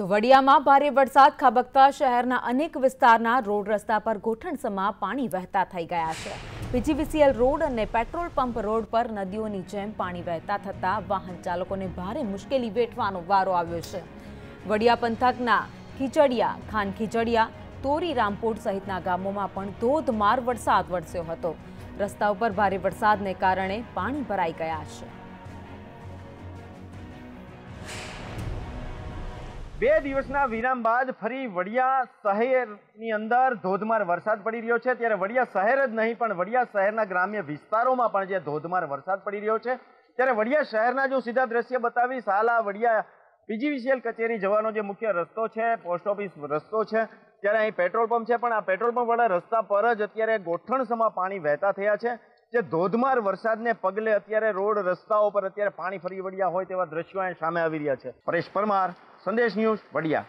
તો વડિયામાં ભારે વરસાદ ખાબકતા શહેરના અનેક વિસ્તારના રોડ રસ્તા પર ગોઠણસમાં પાણી વહેતા થઈ ગયા છે. પીજીવીસીએલ રોડ અને પેટ્રોલ પંપ રોડ પર નદીઓની જેમ પાણી વહેતા થતાં વાહન ચાલકોને ભારે મુશ્કેલી વેઠવાનો વારો આવ્યો છે. વડિયા પંથકના ખીચડિયા ખાન ખીચડિયા તોરી રામપોર સહિતના ગામોમાં પણ ધોધમાર વરસાદ વરસ્યો હતો. રસ્તા ઉપર ભારે વરસાદને કારણે પાણી ભરાઈ ગયા છે. બે દિવસના વિરામ બાદ ફરી વડિયા શહેરની અંદર ધોધમાર વરસાદ પડી રહ્યો છે. ત્યારે વડિયા શહેર જ નહીં, પણ વડિયા શહેરના ગ્રામ્ય વિસ્તારોમાં પણ જે ધોધમાર વરસાદ પડી રહ્યો છે. ત્યારે વડિયા શહેરના જો સીધા દ્રશ્ય બતાવી સાલા વડિયા પીજીવીસીએલ કચેરી જવાનો જે મુખ્ય રસ્તો છે, પોસ્ટ ઓફિસ રસ્તો છે, ત્યારે અહીં પેટ્રોલ પંપ છે, પણ આ પેટ્રોલ પંપ વાળા રસ્તા પર જ અત્યારે ગોઠણસમાં પાણી વહેતા થયા છે. જે ધોધમાર વરસાદને પગલે અત્યારે રોડ રસ્તાઓ પર અત્યારે પાણી ફરી વળ્યા હોય તેવા દ્રશ્યો સામે આવી રહ્યા છે. પરેશ પરમાર, સંદેશ ન્યૂઝ વડિયા.